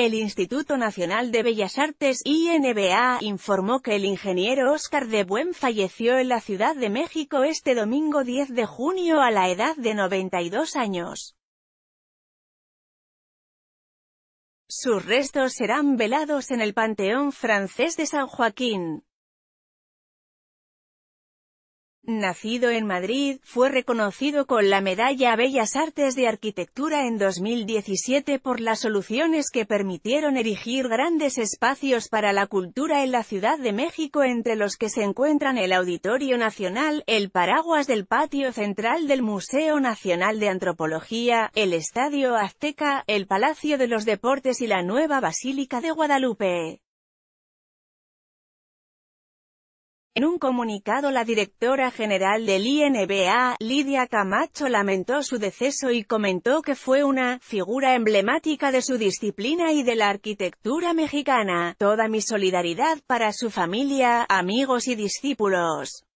El Instituto Nacional de Bellas Artes, INBA, informó que el ingeniero Oscar de Buen falleció en la Ciudad de México este domingo 10 de junio a la edad de 92 años. Sus restos serán velados en el Panteón francés de San Joaquín. Nacido en Madrid, fue reconocido con la Medalla Bellas Artes de Arquitectura en 2017 por las soluciones que permitieron erigir grandes espacios para la cultura en la Ciudad de México entre los que se encuentran el Auditorio Nacional, el paraguas del patio central del Museo Nacional de Antropología, el Estadio Azteca, el Palacio de los Deportes y la nueva Basílica de Guadalupe. En un comunicado la directora general del INBA, Lidia Camacho lamentó su deceso y comentó que fue una figura emblemática de su disciplina y de la arquitectura mexicana. Toda mi solidaridad para su familia, amigos y discípulos.